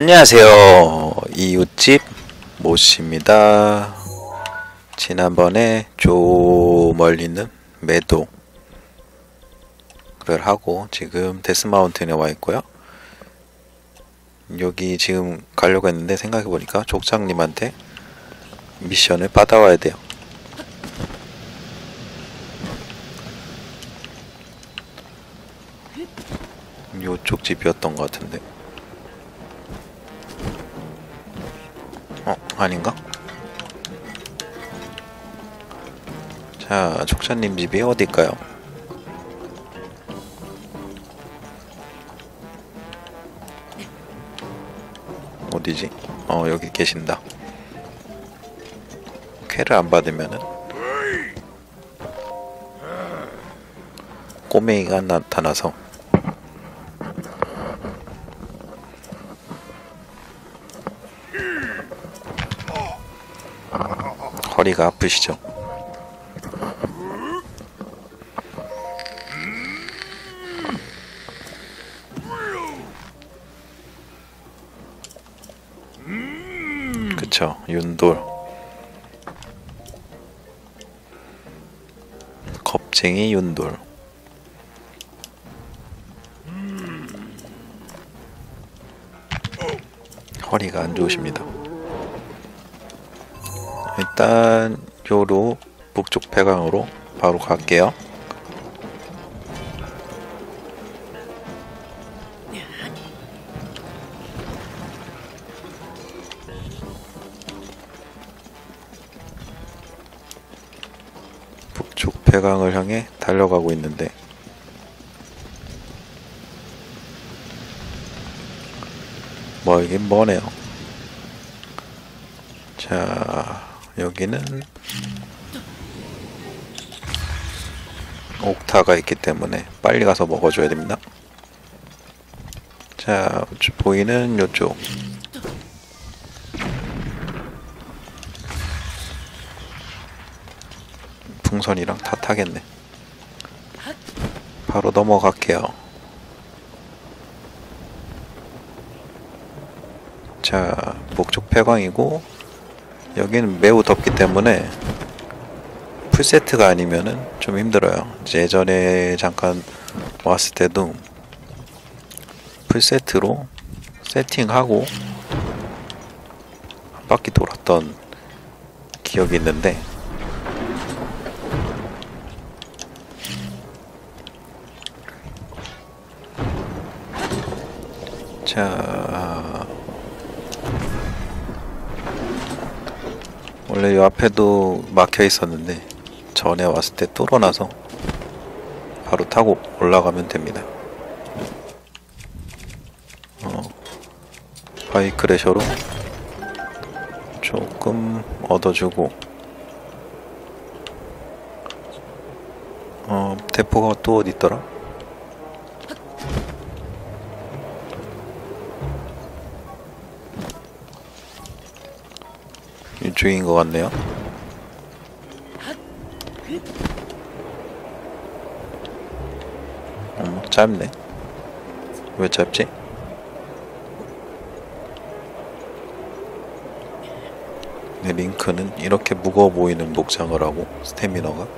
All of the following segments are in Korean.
안녕하세요. 이웃집 모씨입니다. 지난번에 저 멀리 있는 매도를 하고 지금 데스마운틴에 와 있고요. 여기 지금 가려고 했는데 생각해보니까 족장님한테 미션을 받아와야 돼요. 요쪽 집이었던 것 같은데. 어, 아닌가? 자, 촉자님 집이 어딜까요? 어디지? 어, 여기 계신다. 쾌를 안 받으면은 꼬맹이가 나타나서 허리가 아프시죠? 그쵸, 윤돌. 겁쟁이 윤돌. 허리가 안 좋으십니다. 일단 요로 북쪽 폐광으로 바로 갈게요. 북쪽 폐광을 향해 달려가고 있는데 멀긴 머네요. 자, 여기는 옥타가 있기 때문에 빨리 가서 먹어줘야 됩니다. 자, 보이는 요쪽. 풍선이랑 다 타겠네. 바로 넘어갈게요. 자, 목적 폐광이고 여기는 매우 덥기 때문에 풀세트가 아니면은 좀 힘들어요. 예전에 잠깐 왔을 때도 풀세트로 세팅하고 한 바퀴 돌았던 기억이 있는데 자 원래 이 앞에도 막혀 있었는데 전에 왔을 때 뚫어놔서 바로 타고 올라가면 됩니다. 어, 바이크 레셔로 조금 얻어주고 어, 대포가 또 어디 있더라? 쪽인 것 같네요. 음, 짧네. 왜 짧지? 내 링크는 이렇게 무거워 보이는 목장을 하고 스태미너가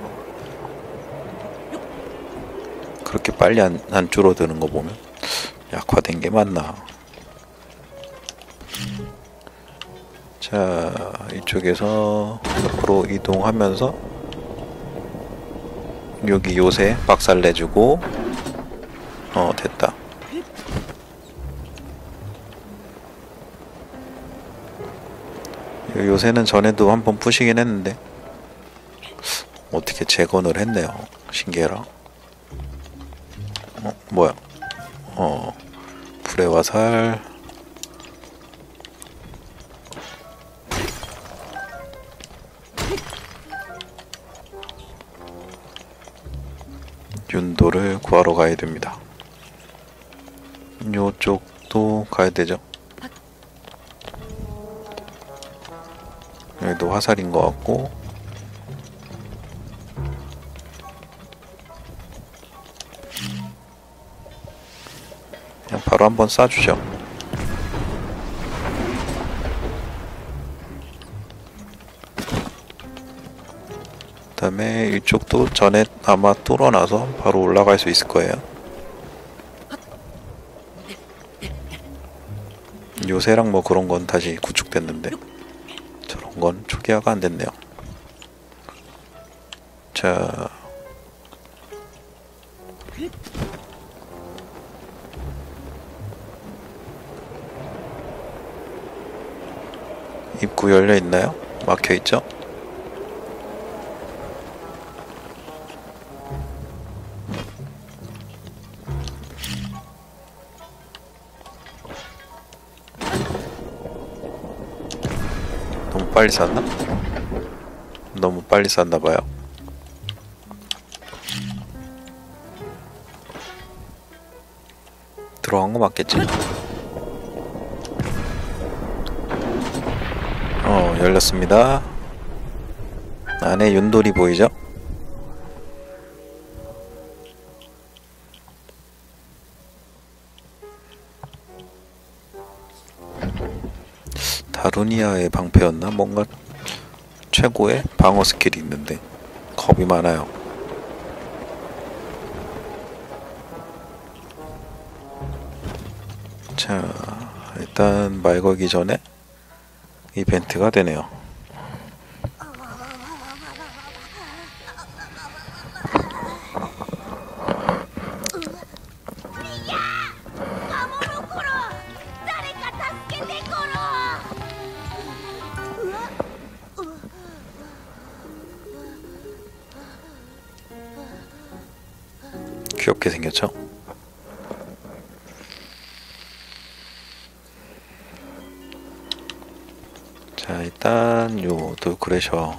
그렇게 빨리 안, 안 줄어드는 거 보면 약화된 게 맞나 자 이쪽에서 옆으로 이동하면서 여기 요새 박살 내주고 어 됐다. 요 요새는 전에도 한번 푸시긴 했는데 어떻게 재건을 했네요 신기해라. 어 뭐야? 어 불의 화살 구하러 가야 됩니다. 요쪽도 가야 되죠. 여기도 화살인 것 같고 그냥 바로 한번 쏴주죠. 다음에 이쪽도 전에 아마 뚫어놔서 바로 올라갈 수 있을 거예요. 요새랑 뭐 그런 건 다시 구축됐는데 저런 건 초기화가 안 됐네요. 자, 입구 열려 있나요? 막혀 있죠? 빨리 쌌나? 너무 빨리 쌌나 봐요. 들어간 거 맞겠지? 어, 열렸습니다. 안에 윤돌이 보이죠? 다루니아의 방패였나? 뭔가 최고의 방어 skill이 있는데 겁이 많아요. 자, 일단 말 걸기 전에 이벤트가 되네요. 요 돌크래셔.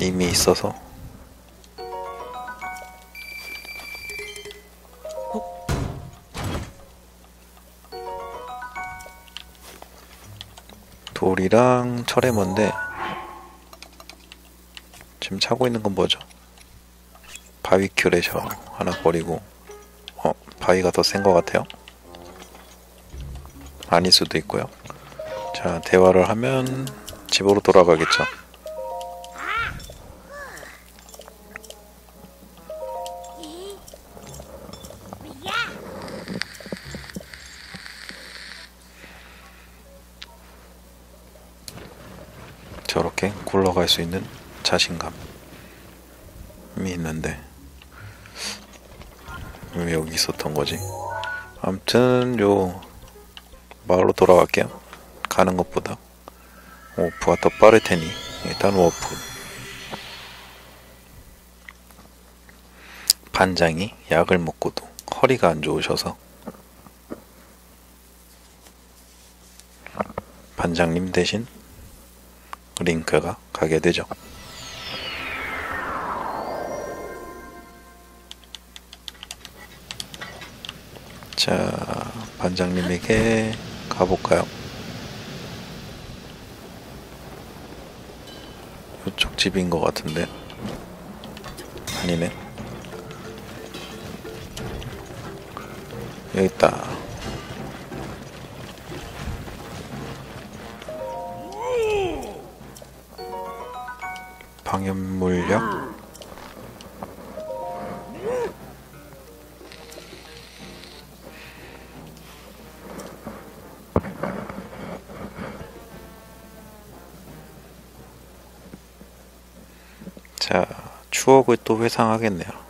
이미 있어서. 돌이랑 철의 뭔데 지금 차고 있는 건 뭐죠? 바비큐레셔 하나 버리고. 어 바위가 더 센 것 같아요? 아닐 수도 있고요. 자 대화를 하면 집으로 돌아가겠죠 저렇게 굴러갈 수 있는 자신감이 있는데 왜 여기 있었던 거지? 아무튼 요 마을로 돌아갈게요. 가는 것보다 warp가 더 빠를 테니 일단 워프. 반장이 약을 먹고도 허리가 안 좋으셔서 반장님 대신 링크가 가게 되죠. 자, 반장님에게 가볼까요? 이쪽 집인 것 같은데? 아니네. 여기 있다. 방염물약 추억을 또 회상하겠네요.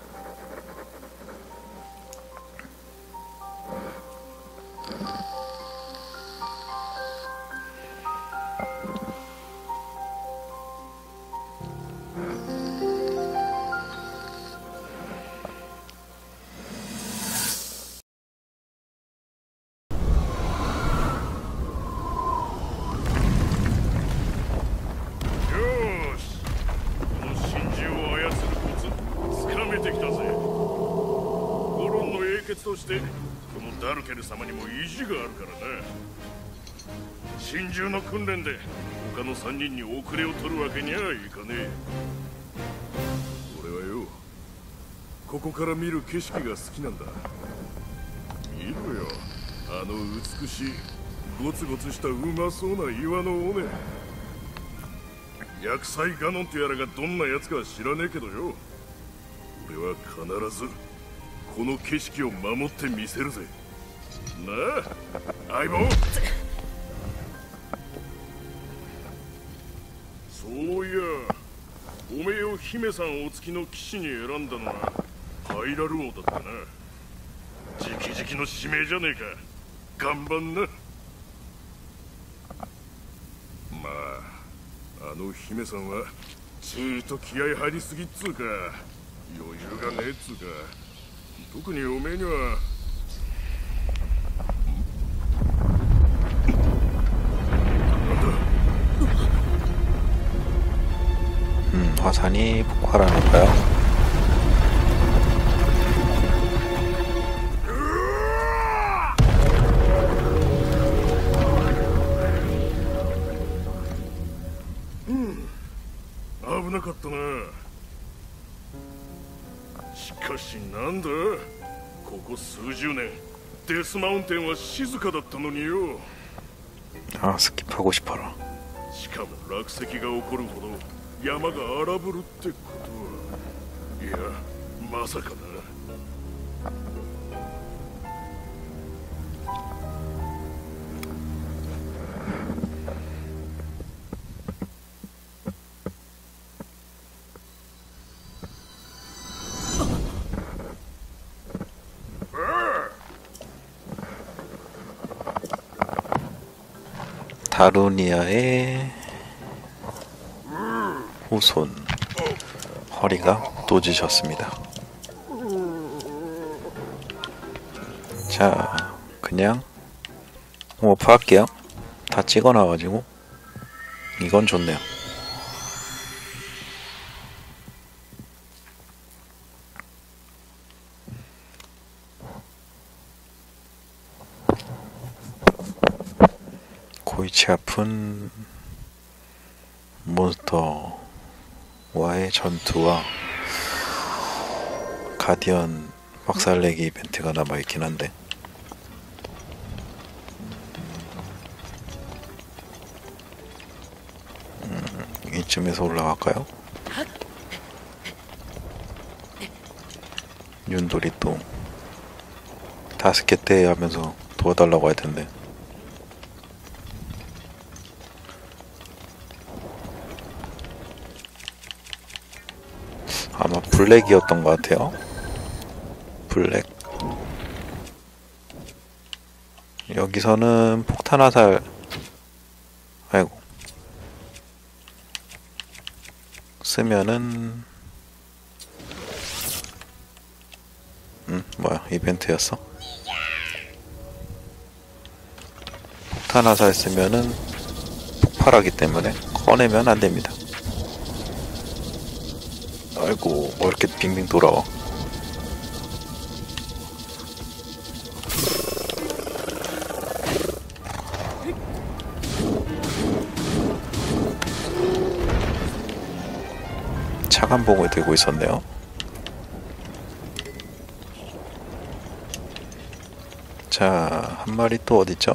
景色が好きなんだ。見ろよ。あの美しいゴツゴツしたうまそうな岩の尾根。薬剤ガノンとやらがどんなやつかは知らねえけどよ。俺は必ずこの景色を守ってみせるぜ。なあ相棒。そういやおめえを姫さんお付きの騎士に選んだのはハイラル王だったな直々の指名じゃねえか頑張んなまああの姫さんはちーっと気合入りすぎっつうか余裕がねえっつうか特におめえにはなんだ 음, 화산이 폭발하는 거야. スマウンテンは静かだったのによ 아, 스킵하고 싶어라. しかも落石が起こるほど山が荒ぶるってことはいやまさかな 다루니아의 후손 허리가 또지셨습니다. 자, 그냥 오프 할게요. 다 찍어놔가지고 이건 좋네요. 아픈 몬스터와의 전투와 가디언 박살내기 이벤트가 남아있긴 한데 음, 이쯤에서 올라갈까요? 윤돌이 또 다섯 개 때 하면서 도와달라고 할 텐데 아마 블랙이었던 것 같아요. 블랙. 여기서는 폭탄 화살. 아이고. 쓰면은. 음, 뭐야, 이벤트였어. 폭탄 화살 쓰면은 폭발하기 때문에 꺼내면 안 됩니다. 아이고 뭐 이렇게 빙빙 돌아와 차간봉을 들고 있었네요 자 한 마리 또 어딨죠?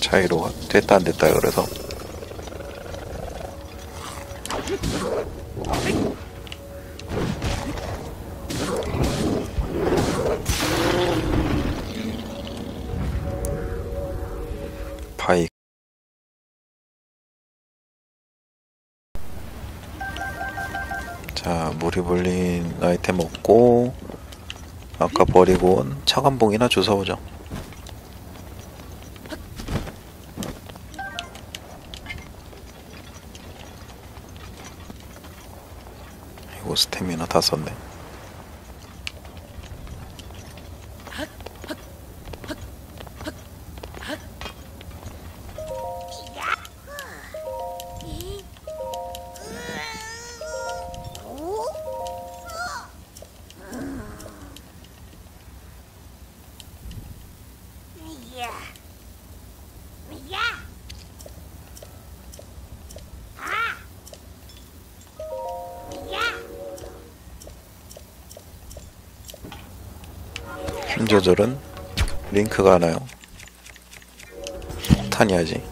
차이로 됐다 안 됐다 그래서. 바이. 자 물이 불린 아이템 얻고 아까 버리고 온 차관봉이나 주워오죠 이거 썼네. 조절은 링크가 하나요? 폭탄이야지.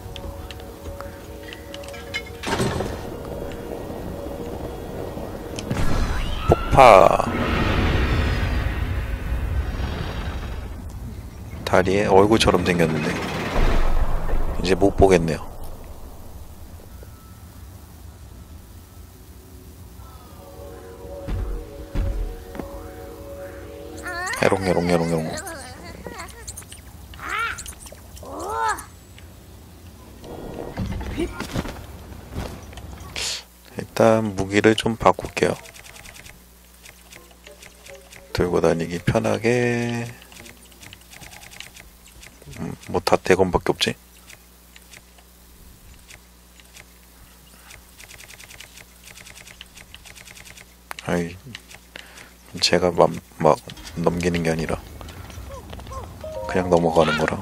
폭파. 다리에 얼굴처럼 생겼는데 이제 못 보겠네요. 해롱해롱해롱해롱. 일단 무기를 좀 바꿀게요. 들고 다니기 편하게 음, 뭐다 대검밖에 없지? 아이 제가 막, 막 넘기는 게 아니라 그냥 넘어가는 거라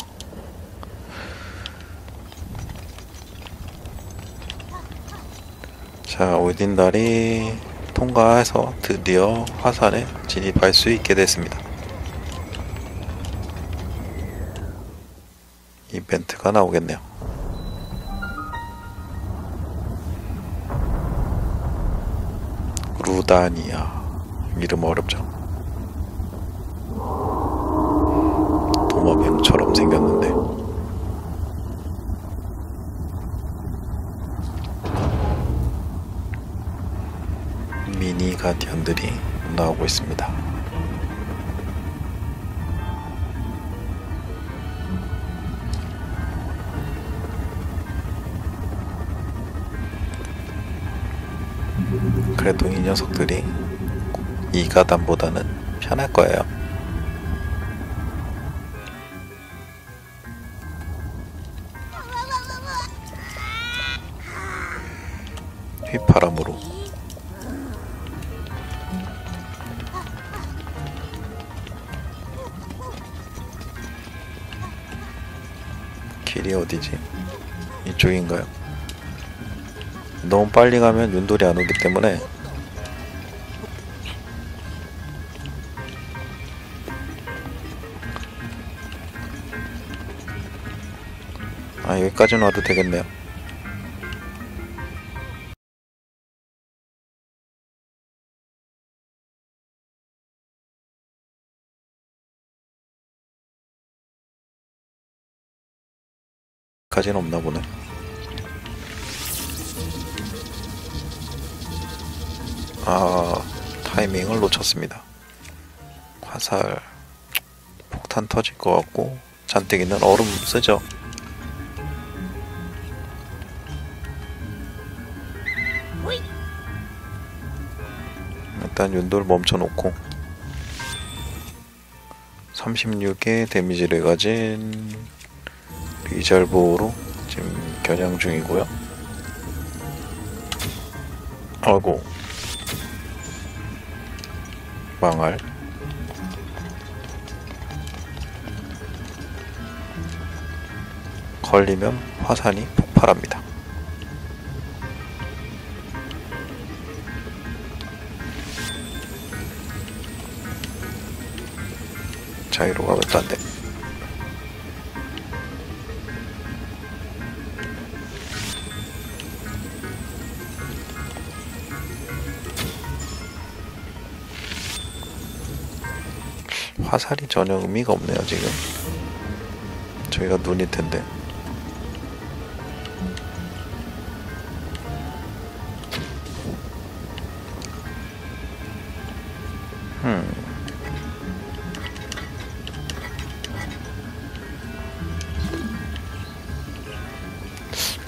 자 오딘다리 통과해서 드디어 화산에 진입할 수 있게 됐습니다. 이벤트가 나오겠네요. 루다니아. 이름 어렵죠? 도마뱀처럼 생겼는데 미니 가디언들이 나오고 있습니다. 그래도 이 녀석들이 이 가단보다는 편할 거예요. 빨리 가면 윤돌이 안 오기 때문에. 아 여기까지는 와도 되겠네요. 까지는 없나 보네 아 타이밍을 놓쳤습니다. 화살 폭탄 터질 것 같고 잔뜩 있는 얼음 쓰죠. 일단 윤돌 멈춰놓고 36의 데미지를 가진 리절보로 지금 겨냥 중이고요. 아이고 망할 걸리면 화산이 폭발합니다. 자이로 가면 또안 화살이 전혀 의미가 없네요 지금 저희가 눈일 텐데 음.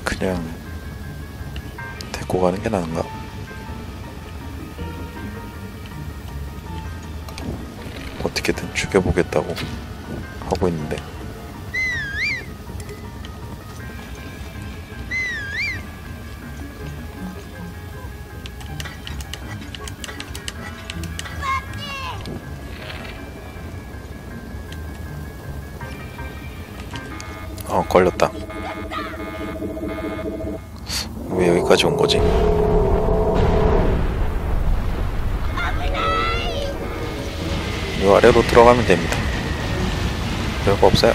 그냥 데리고 가는 게 나은가? 죽여보겠다고 하고 있는데 어 걸렸다 왜 여기까지 온 거지? 이 아래로 들어가면 됩니다. 별거 없어요.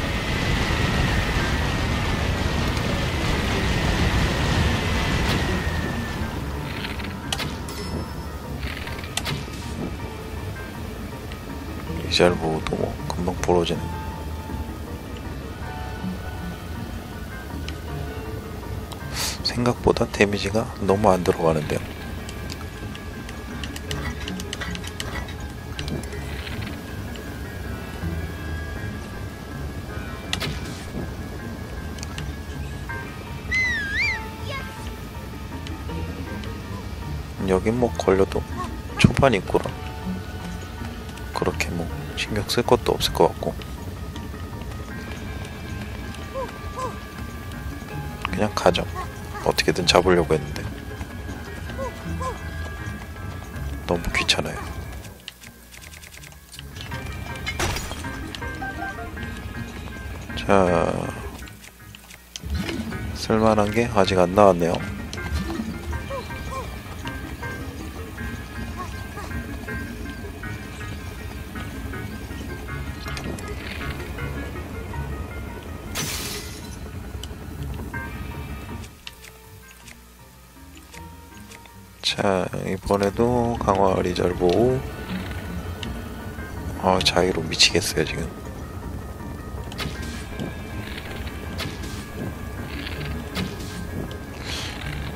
이잘보도 뭐 금방 부러지네. 생각보다 데미지가 너무 안 들어가는데요. 여긴 뭐 걸려도 초반 있고라. 그렇게 뭐 신경 쓸 것도 없을 것 같고. 그냥 가죠 어떻게든 잡으려고 했는데. 너무 귀찮아요. 자 쓸만한 게 아직 안 나왔네요 자 이번에도 강화 리절보 아 자이로 미치겠어요 지금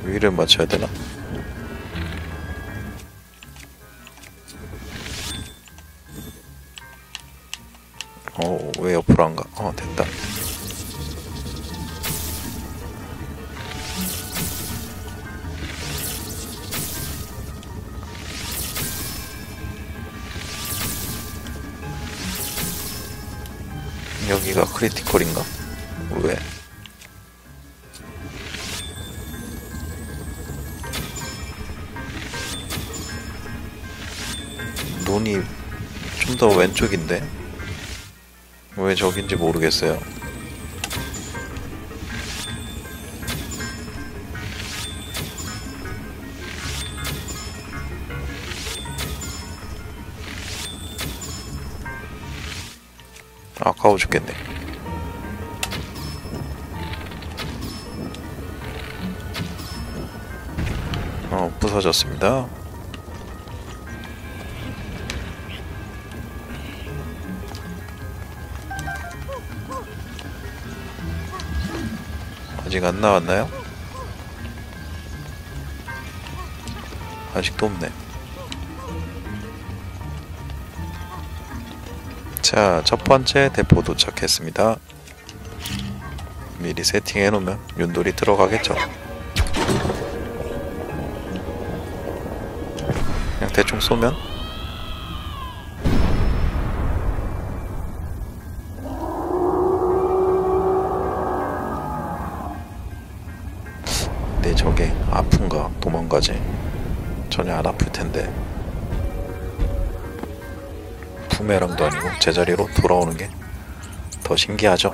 위를 맞춰야 되나? 왼쪽인데 왜 저긴지 모르겠어요. 아까워 죽겠네. 어, 부서졌습니다. 아직 안 나왔나요? 아직도 없네. 자, 첫 번째 대포 도착했습니다. 미리 세팅해 놓으면 윤돌이 들어가겠죠. 그냥 대충 쏘면 도망가지 전혀 안 아플 텐데 부메랑도 아니고 제자리로 돌아오는 게 더 신기하죠.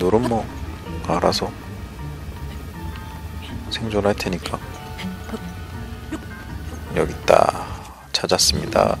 윤돌은 뭐 알아서 생존할 테니까. 여기 있다. 찾았습니다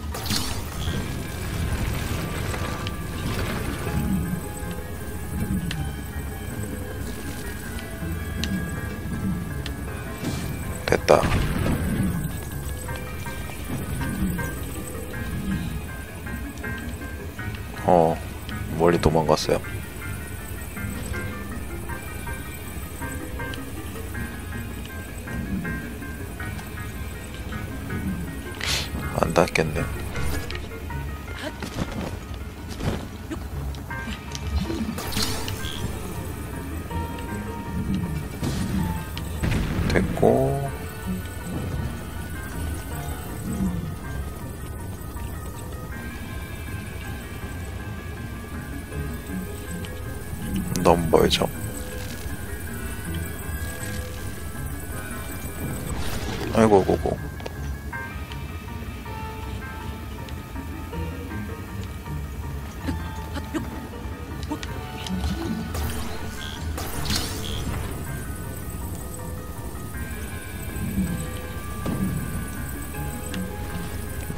아이고 고고.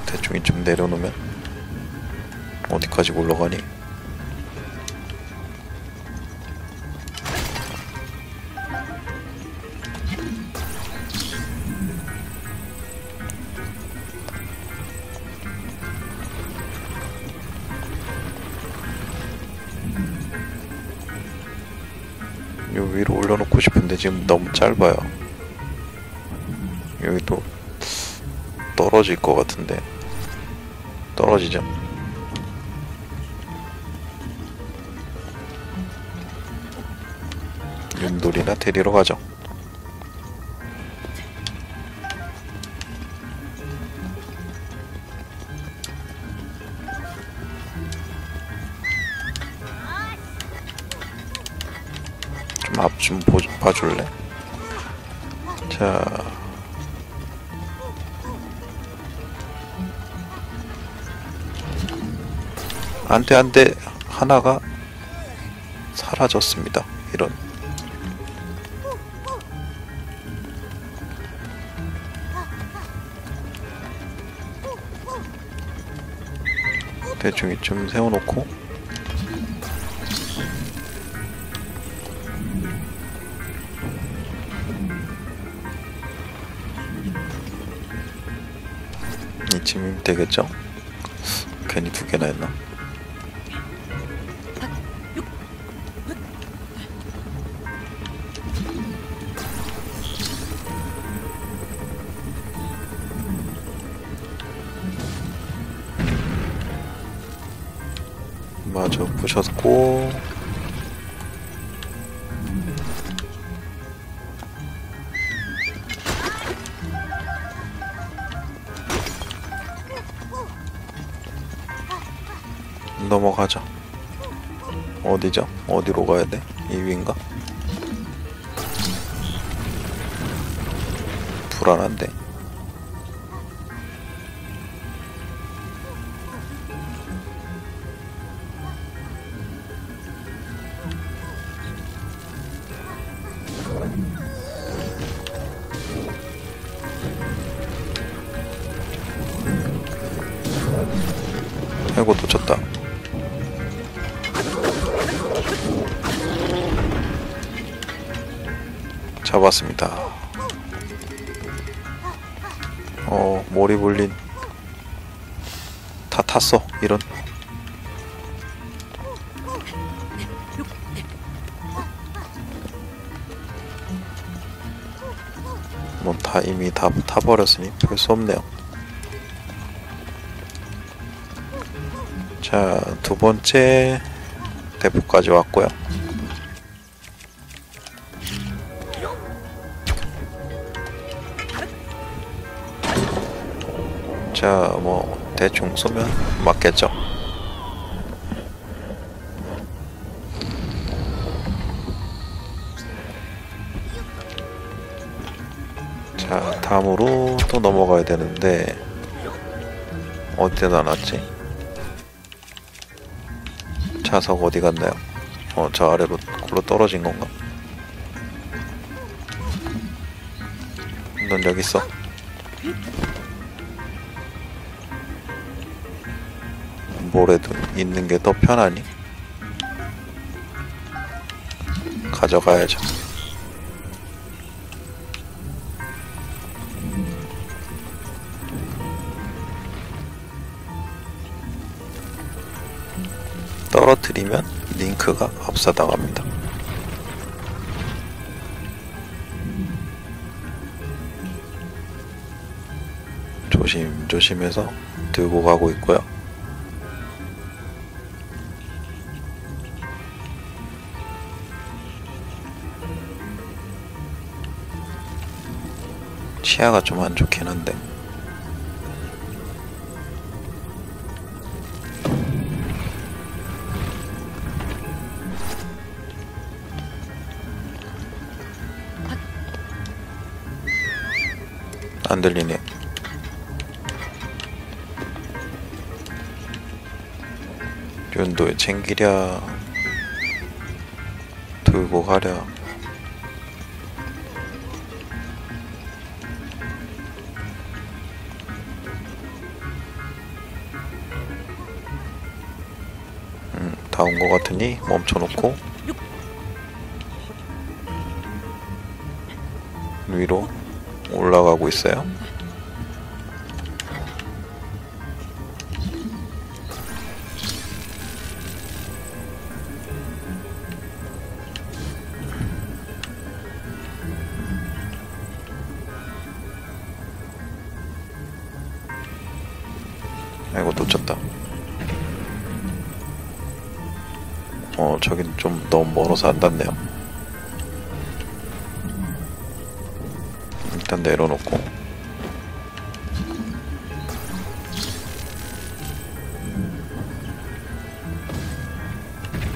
대충 이쯤 내려놓으면 어디까지 올라가니? 지금 너무 짧아요. 여기 또 떨어질 것 같은데 떨어지죠? 윤돌이나 데리러 가죠. 봐줄래? 자, 안돼 안돼 하나가 사라졌습니다. 이런 대충 이쯤 세워놓고 되겠죠? 괜히 두 개나 했나? 마저 부셨고 어디죠? 어디로 가야 돼? 이 위인가? 불안한데 이런 뭐 다 이미 다 타버렸으니 별 수 없네요 자, 두 번째 대포까지 왔고요. 자, 뭐 대충 쏘면 맞겠죠. 자, 다음으로 또 넘어가야 되는데 어디다 놨지? 자석 어디 갔나요? 어, 저 아래로 굴러 떨어진 건가? 넌 여기 있어. 뭐래도 있는 게 더 편하니? 가져가야죠. 떨어뜨리면 링크가 없어나갑니다. 조심조심해서 들고 가고 있고요. 시야가 좀 안 좋긴 한데. 안 들리네. 윤도에 챙기랴. 들고 가랴. 다 온 것 같으니 멈춰놓고 위로 올라가고 있어요. 너무 멀어서 안 닿네요. 일단 내려놓고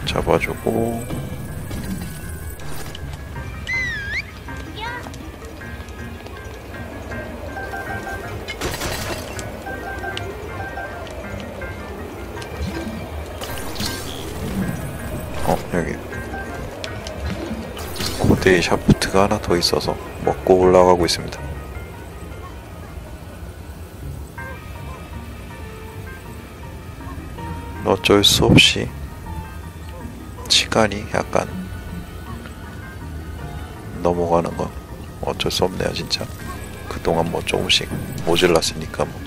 잡아주고 고대의 샤프트가 하나 더 있어서 먹고 올라가고 있습니다. 어쩔 수 없이 시간이 약간 넘어가는 거 어쩔 수 없네요 진짜 그동안 뭐 조금씩 모질랐으니까 뭐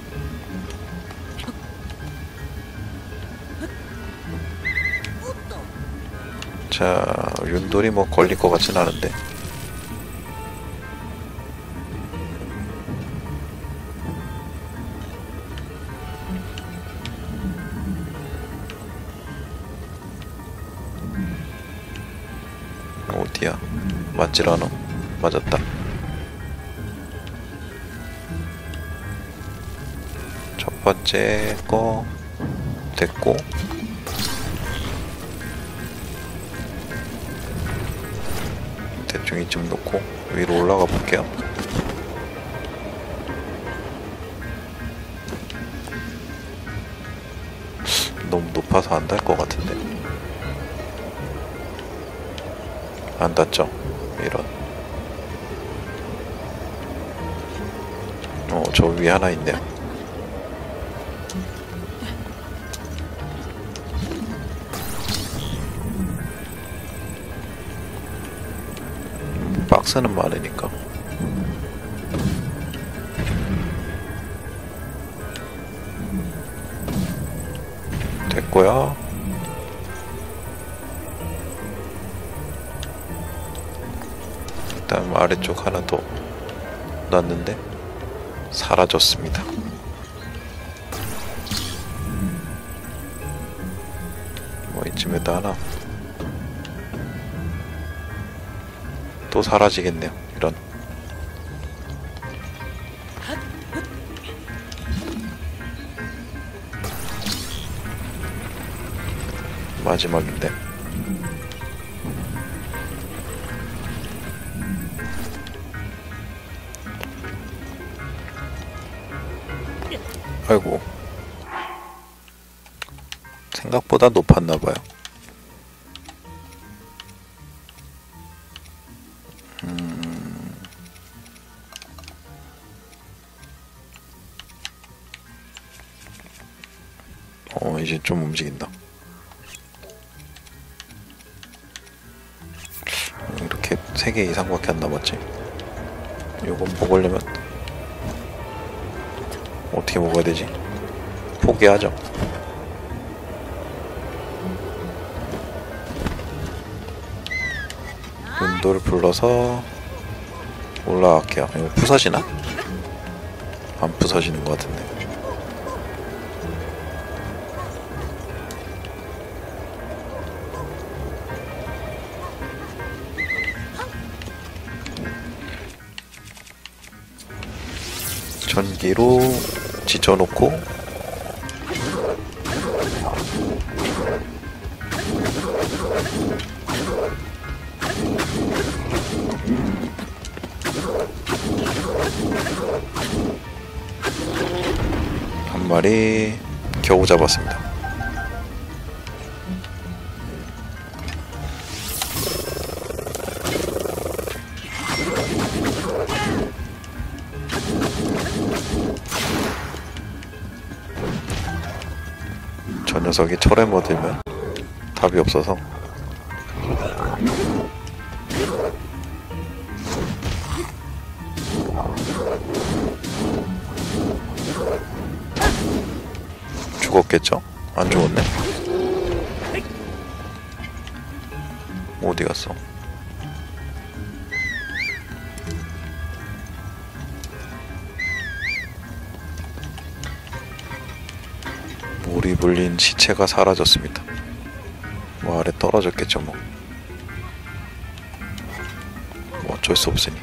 자, 윤돌이 뭐 걸릴 것 같진 않은데. 어디야? 맞질 않아. 맞았다. 첫 번째 거 됐고 대충 이쯤 놓고 위로 올라가 볼게요. 너무 높아서 안 닿을 것 같은데. 안 닿죠? 이런. 어, 저 위에 하나 있네요. 박스는 많으니까. 됐고요. 일단 아래쪽 하나 더 놨는데 사라졌습니다. 뭐 이쯤에도 하나 또 사라지겠네요. 이런. 마지막인데. 아이고. 생각보다 높았나봐요. 움직인다. 이렇게 세개 이상밖에 안 남았지. 요건 먹으려면 어떻게 먹어야 되지? 포기하죠. 윤도를 불러서 올라갈게요. 이거 부서지나? 안 부서지는 것 같은데. 전기로 지져놓고 한 마리 겨우 잡았습니다. 철에 머들면 답이 없어서 죽었겠죠? 안 죽었네. 어디 갔어? 물린 시체가 사라졌습니다. 뭐 아래 떨어졌겠죠 뭐. 뭐 어쩔 수 없으니.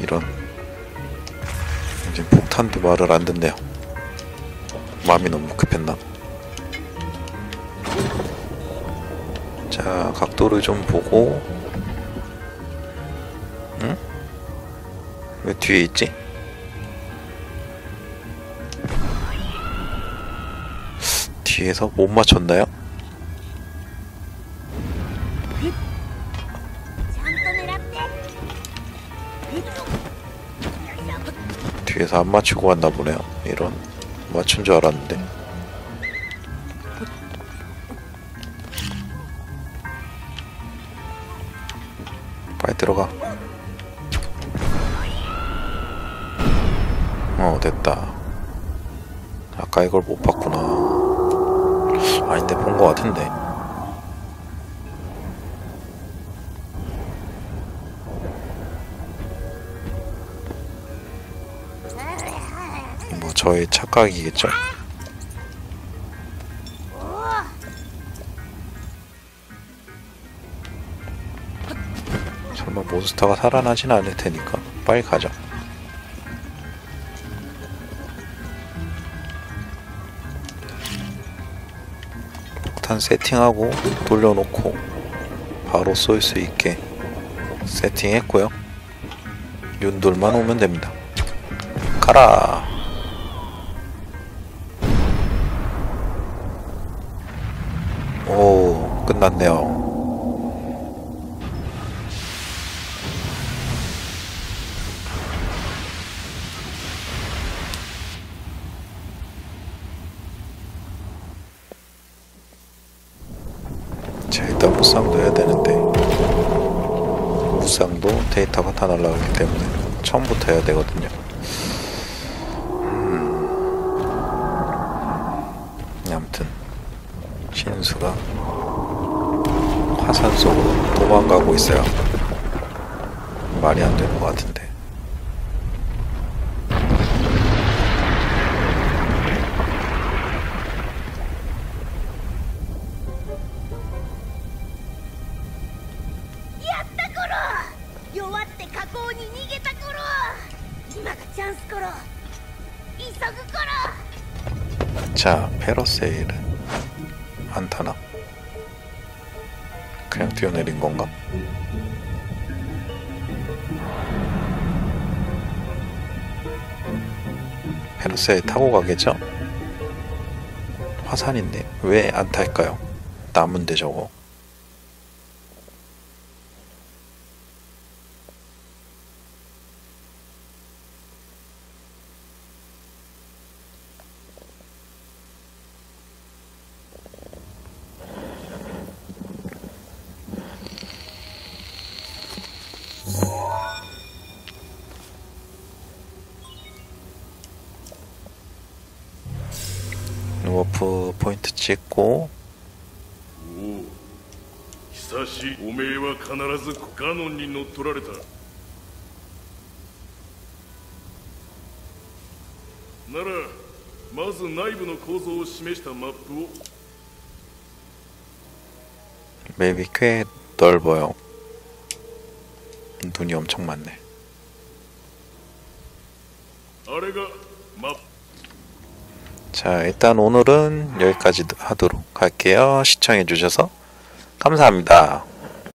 이런 이제 폭탄도 말을 안 듣네요. 마음이 너무 급했나? 자 각도를 좀 보고 왜 뒤에 있지? 뒤에서 못 맞췄나요? 뒤에서 안 맞추고 왔나 보네요 이런 맞춘 줄 알았는데 이걸 못 봤구나. 아닌데 본거 같은데. 뭐 저의 착각이겠죠? 몬스터가 살아나진 않을 테니까 빨리 가자. 세팅하고 돌려놓고 바로 쏠 수 있게 세팅했고요. 윤돌만 오면 됩니다. 가라. 오, 끝났네요. 데이터가 다 날라가기 때문에 처음부터 해야 되거든요. 건가? 페러세일 타고 가겠죠? 화산인데 왜 안 탈까요? 나무인데 저거. プを 맵이 꽤 넓어요. 눈이 엄청 많네. あれがマップ 자, 일단 오늘은 여기까지 하도록 할게요. 시청해주셔서 감사합니다.